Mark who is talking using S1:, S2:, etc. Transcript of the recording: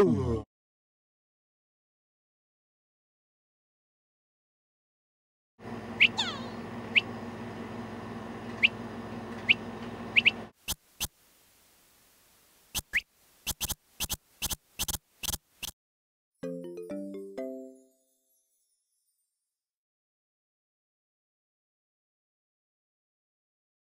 S1: Ooh.